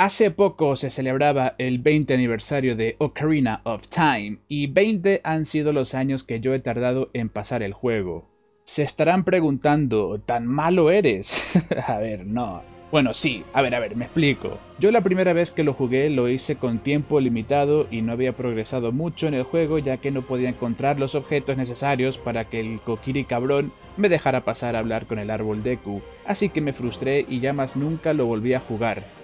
Hace poco se celebraba el 20 aniversario de Ocarina of Time y 20 han sido los años que yo he tardado en pasar el juego. Se estarán preguntando, ¿tan malo eres? a ver, no. Bueno, sí, a ver, a ver, me explico. Yo la primera vez que lo jugué lo hice con tiempo limitado y no había progresado mucho en el juego ya que no podía encontrar los objetos necesarios para que el Kokiri cabrón me dejara pasar a hablar con el árbol Deku, así que me frustré y ya más nunca lo volví a jugar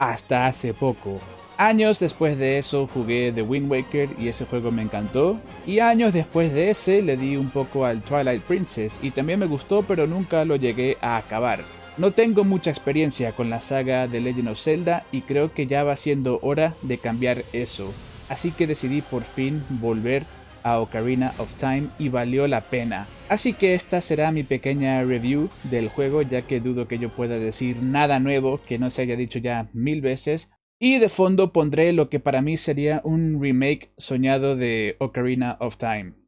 hasta hace poco. Años después de eso jugué The Wind Waker y ese juego me encantó. Y años después de ese le di un poco al Twilight Princess y también me gustó pero nunca lo llegué a acabar. No tengo mucha experiencia con la saga de Legend of Zelda y creo que ya va siendo hora de cambiar eso. Así que decidí por fin volver a Ocarina of Time y valió la pena. Así que esta será mi pequeña review del juego ya que dudo que yo pueda decir nada nuevo que no se haya dicho ya mil veces. Y de fondo pondré lo que para mí sería un remake soñado de Ocarina of Time.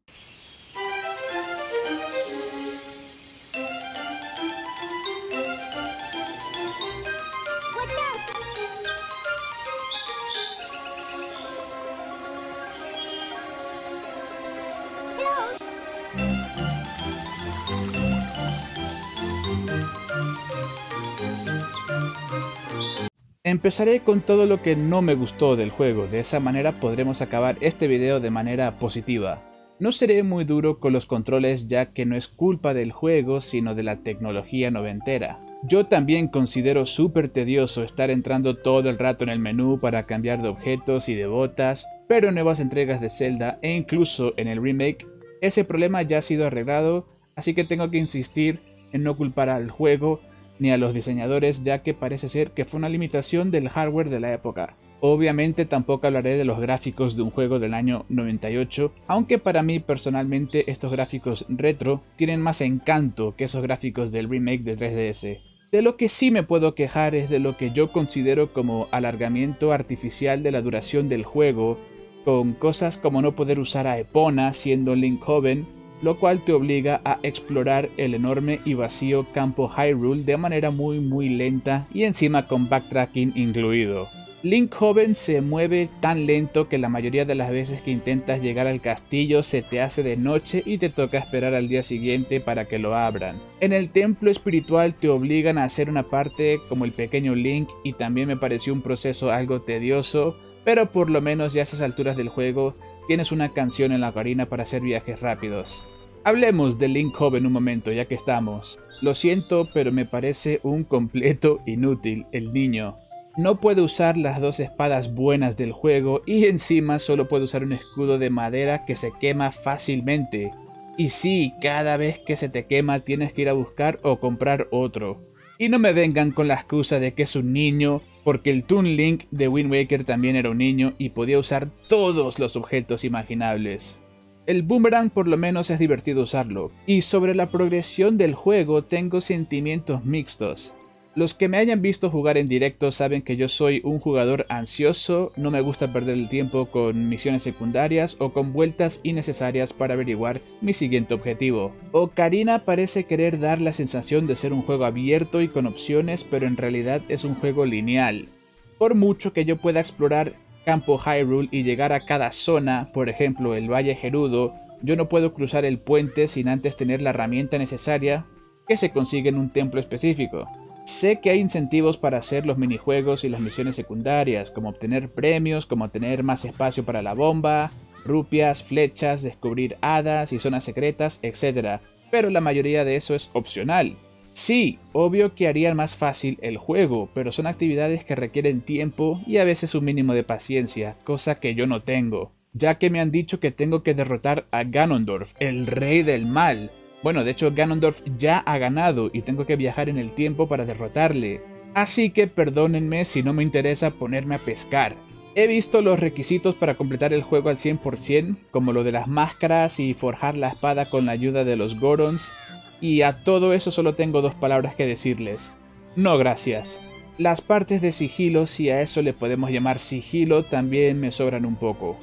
Empezaré con todo lo que no me gustó del juego, de esa manera podremos acabar este video de manera positiva. No seré muy duro con los controles ya que no es culpa del juego sino de la tecnología noventera. Yo también considero súper tedioso estar entrando todo el rato en el menú para cambiar de objetos y de botas, pero en nuevas entregas de Zelda e incluso en el remake, ese problema ya ha sido arreglado, así que tengo que insistir en no culpar al juego ni a los diseñadores ya que parece ser que fue una limitación del hardware de la época. Obviamente tampoco hablaré de los gráficos de un juego del año 98, aunque para mí personalmente estos gráficos retro tienen más encanto que esos gráficos del remake de 3DS. De lo que sí me puedo quejar es de lo que yo considero como alargamiento artificial de la duración del juego, con cosas como no poder usar a Epona siendo Link joven, lo cual te obliga a explorar el enorme y vacío campo Hyrule de manera muy muy lenta y encima con backtracking incluido. Link joven se mueve tan lento que la mayoría de las veces que intentas llegar al castillo se te hace de noche y te toca esperar al día siguiente para que lo abran. En el templo espiritual te obligan a hacer una parte como el pequeño Link y también me pareció un proceso algo tedioso, pero por lo menos ya a esas alturas del juego tienes una canción en la ocarina para hacer viajes rápidos. Hablemos de Link Joven un momento, ya que estamos. Lo siento, pero me parece un completo inútil el niño. No puede usar las dos espadas buenas del juego y encima solo puede usar un escudo de madera que se quema fácilmente. Y sí, cada vez que se te quema tienes que ir a buscar o comprar otro. Y no me vengan con la excusa de que es un niño, porque el Toon Link de Wind Waker también era un niño y podía usar todos los objetos imaginables. El boomerang por lo menos es divertido usarlo, y sobre la progresión del juego tengo sentimientos mixtos. Los que me hayan visto jugar en directo saben que yo soy un jugador ansioso, no me gusta perder el tiempo con misiones secundarias o con vueltas innecesarias para averiguar mi siguiente objetivo. Ocarina parece querer dar la sensación de ser un juego abierto y con opciones, pero en realidad es un juego lineal. Por mucho que yo pueda explorar campo Hyrule y llegar a cada zona, por ejemplo el Valle Gerudo, yo no puedo cruzar el puente sin antes tener la herramienta necesaria que se consigue en un templo específico. Sé que hay incentivos para hacer los minijuegos y las misiones secundarias, como obtener premios, como tener más espacio para la bomba, rupias, flechas, descubrir hadas y zonas secretas, etc. Pero la mayoría de eso es opcional. Sí, obvio que harían más fácil el juego, pero son actividades que requieren tiempo y a veces un mínimo de paciencia, cosa que yo no tengo, ya que me han dicho que tengo que derrotar a Ganondorf, el rey del mal. Bueno, de hecho Ganondorf ya ha ganado y tengo que viajar en el tiempo para derrotarle. Así que perdónenme si no me interesa ponerme a pescar. He visto los requisitos para completar el juego al 100%, como lo de las máscaras y forjar la espada con la ayuda de los Gorons, y a todo eso solo tengo dos palabras que decirles. No gracias. Las partes de sigilo, si a eso le podemos llamar sigilo, también me sobran un poco.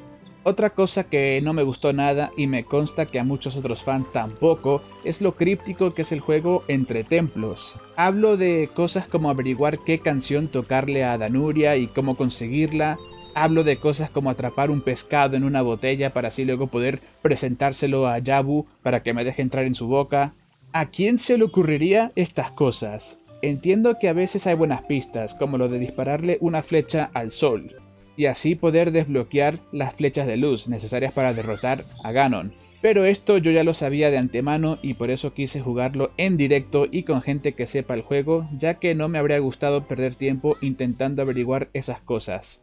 Otra cosa que no me gustó nada y me consta que a muchos otros fans tampoco es lo críptico que es el juego entre templos. Hablo de cosas como averiguar qué canción tocarle a Danuria y cómo conseguirla. Hablo de cosas como atrapar un pescado en una botella para así luego poder presentárselo a Yabu para que me deje entrar en su boca. ¿A quién se le ocurriría estas cosas? Entiendo que a veces hay buenas pistas, como lo de dispararle una flecha al sol, y así poder desbloquear las flechas de luz necesarias para derrotar a Ganon. Pero esto yo ya lo sabía de antemano y por eso quise jugarlo en directo y con gente que sepa el juego, ya que no me habría gustado perder tiempo intentando averiguar esas cosas.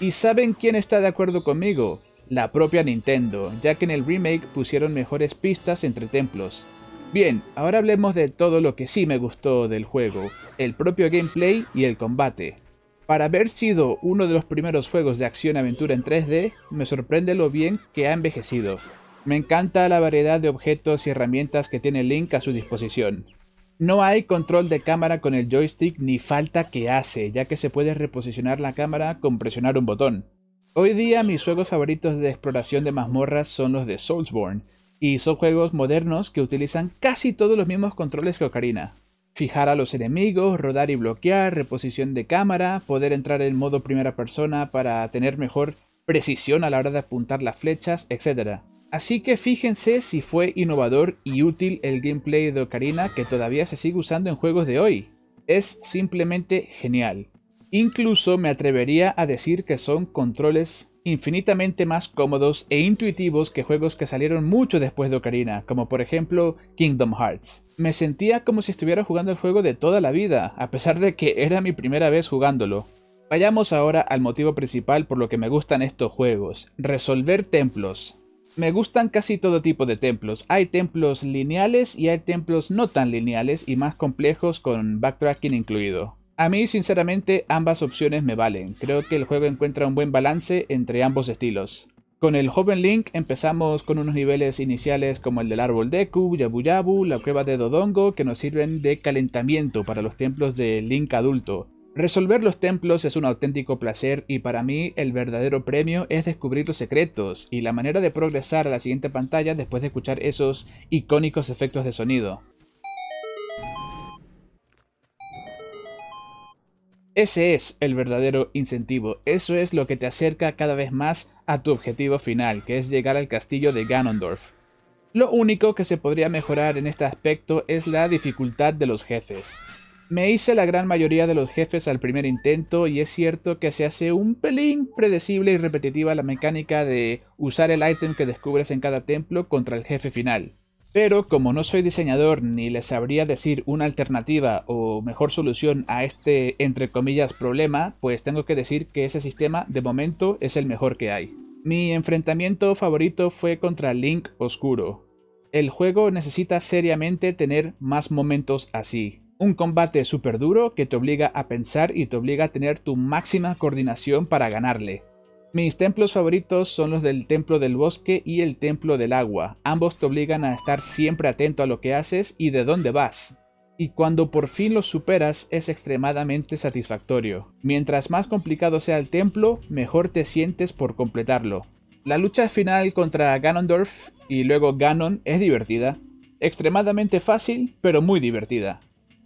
¿Y saben quién está de acuerdo conmigo? La propia Nintendo, ya que en el remake pusieron mejores pistas entre templos. Bien, ahora hablemos de todo lo que sí me gustó del juego, el propio gameplay y el combate. Para haber sido uno de los primeros juegos de acción-aventura en 3D, me sorprende lo bien que ha envejecido. Me encanta la variedad de objetos y herramientas que tiene Link a su disposición. No hay control de cámara con el joystick ni falta que hace, ya que se puede reposicionar la cámara con presionar un botón. Hoy día mis juegos favoritos de exploración de mazmorras son los de Soulsborne, y son juegos modernos que utilizan casi todos los mismos controles que Ocarina fijar a los enemigos, rodar y bloquear, reposición de cámara, poder entrar en modo primera persona para tener mejor precisión a la hora de apuntar las flechas, etc. Así que fíjense si fue innovador y útil el gameplay de Ocarina que todavía se sigue usando en juegos de hoy. Es simplemente genial. Incluso me atrevería a decir que son controles infinitamente más cómodos e intuitivos que juegos que salieron mucho después de Ocarina, como por ejemplo Kingdom Hearts. Me sentía como si estuviera jugando el juego de toda la vida, a pesar de que era mi primera vez jugándolo. Vayamos ahora al motivo principal por lo que me gustan estos juegos, resolver templos. Me gustan casi todo tipo de templos. Hay templos lineales y hay templos no tan lineales y más complejos con backtracking incluido. A mí, sinceramente, ambas opciones me valen. Creo que el juego encuentra un buen balance entre ambos estilos. Con el joven Link empezamos con unos niveles iniciales como el del árbol Deku, Yabu Yabu, la cueva de Dodongo, que nos sirven de calentamiento para los templos de Link adulto. Resolver los templos es un auténtico placer y para mí el verdadero premio es descubrir los secretos y la manera de progresar a la siguiente pantalla después de escuchar esos icónicos efectos de sonido. Ese es el verdadero incentivo, eso es lo que te acerca cada vez más a tu objetivo final, que es llegar al castillo de Ganondorf. Lo único que se podría mejorar en este aspecto es la dificultad de los jefes. Me hice la gran mayoría de los jefes al primer intento y es cierto que se hace un pelín predecible y repetitiva la mecánica de usar el ítem que descubres en cada templo contra el jefe final. Pero como no soy diseñador ni les sabría decir una alternativa o mejor solución a este entre comillas problema, pues tengo que decir que ese sistema de momento es el mejor que hay. Mi enfrentamiento favorito fue contra Link Oscuro. El juego necesita seriamente tener más momentos así. Un combate súper duro que te obliga a pensar y te obliga a tener tu máxima coordinación para ganarle. Mis templos favoritos son los del Templo del Bosque y el Templo del Agua. Ambos te obligan a estar siempre atento a lo que haces y de dónde vas. Y cuando por fin los superas es extremadamente satisfactorio. Mientras más complicado sea el templo, mejor te sientes por completarlo. La lucha final contra Ganondorf y luego Ganon es divertida. Extremadamente fácil, pero muy divertida.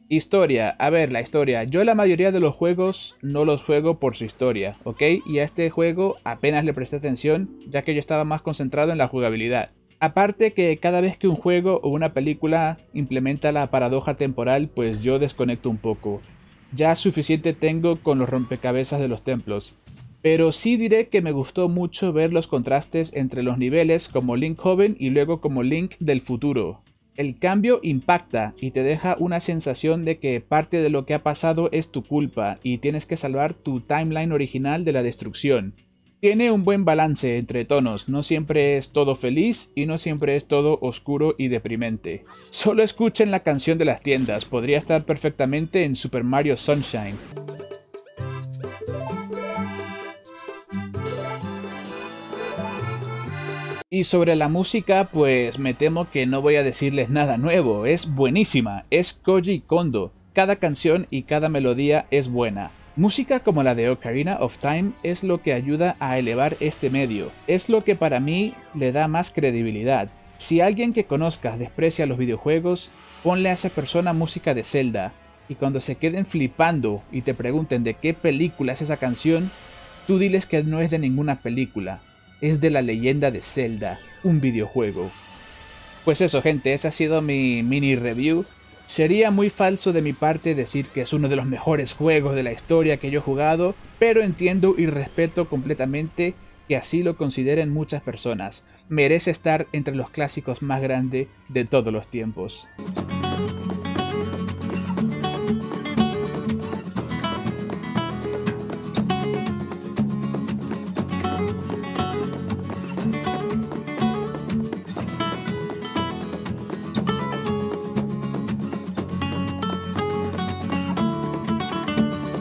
Historia, a ver, la historia. Yo la mayoría de los juegos no los juego por su historia, ¿ok? Y a este juego apenas le presté atención, ya que yo estaba más concentrado en la jugabilidad. Aparte que cada vez que un juego o una película implementa la paradoja temporal, pues yo desconecto un poco. Ya suficiente tengo con los rompecabezas de los templos. Pero sí diré que me gustó mucho ver los contrastes entre los niveles como Link joven y luego como Link del futuro. El cambio impacta y te deja una sensación de que parte de lo que ha pasado es tu culpa y tienes que salvar tu timeline original de la destrucción. Tiene un buen balance entre tonos, no siempre es todo feliz y no siempre es todo oscuro y deprimente. Solo escuchen la canción de las tiendas, podría estar perfectamente en Super Mario Sunshine. Y sobre la música, pues me temo que no voy a decirles nada nuevo, es buenísima, es Koji Kondo, cada canción y cada melodía es buena. Música como la de Ocarina of Time es lo que ayuda a elevar este medio, es lo que para mí le da más credibilidad. Si alguien que conozcas desprecia los videojuegos, ponle a esa persona música de Zelda, y cuando se queden flipando y te pregunten de qué película es esa canción, tú diles que no es de ninguna película, es de la leyenda de Zelda, un videojuego. Pues eso gente, esa ha sido mi mini review Sería muy falso de mi parte decir que es uno de los mejores juegos de la historia que yo he jugado, pero entiendo y respeto completamente que así lo consideren muchas personas. Merece estar entre los clásicos más grandes de todos los tiempos.